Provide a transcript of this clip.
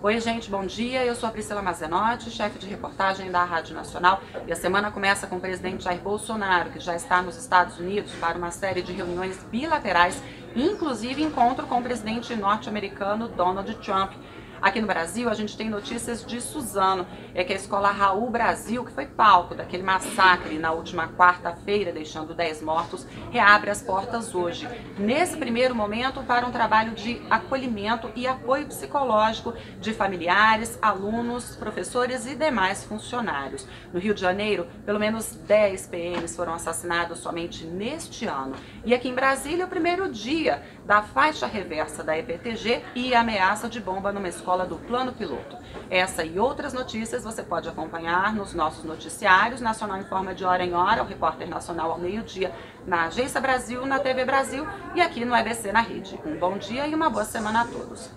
Oi, gente, bom dia. Eu sou a Priscila Mazenotti, chefe de reportagem da Rádio Nacional. E a semana começa com o presidente Jair Bolsonaro, que já está nos Estados Unidos para uma série de reuniões bilaterais, inclusive encontro com o presidente norte-americano Donald Trump. Aqui no Brasil, a gente tem notícias de Suzano, é que a escola Raul Brasil, que foi palco daquele massacre na última quarta-feira, deixando 10 mortos, reabre as portas hoje. Nesse primeiro momento, para um trabalho de acolhimento e apoio psicológico de familiares, alunos, professores e demais funcionários. No Rio de Janeiro, pelo menos 10 PMs foram assassinados somente neste ano. E aqui em Brasília, o primeiro dia da faixa reversa da EPTG e ameaça de bomba numa escola escola do Plano Piloto. Essa e outras notícias você pode acompanhar nos nossos noticiários, Nacional Informa de Hora em Hora, o Repórter Nacional ao meio-dia, na Agência Brasil, na TV Brasil e aqui no EBC na Rede. Um bom dia e uma boa semana a todos.